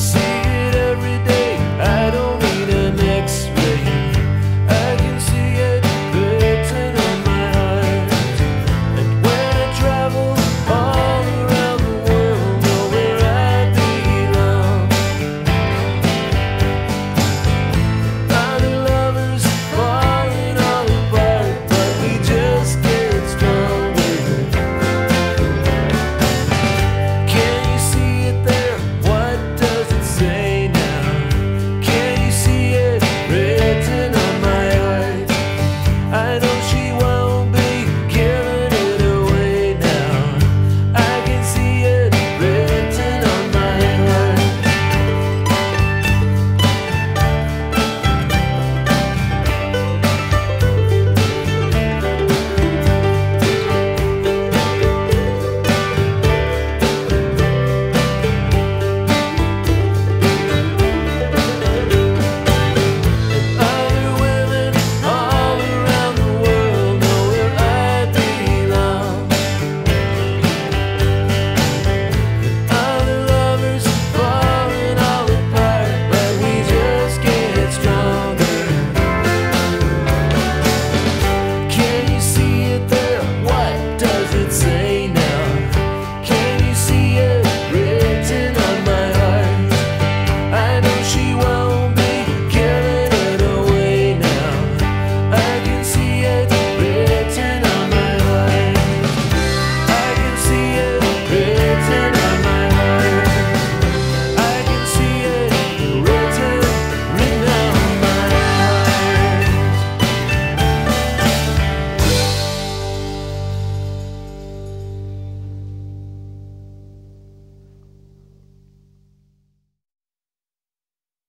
see